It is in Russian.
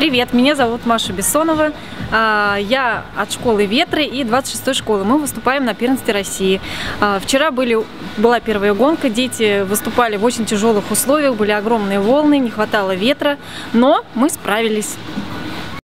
Привет, меня зовут Маша Бессонова. А, я от школы Ветры и 26-й школы. Мы выступаем на первенстве России. А, вчера были, была первая гонка, дети выступали в очень тяжелых условиях, были огромные волны, не хватало ветра, но мы справились.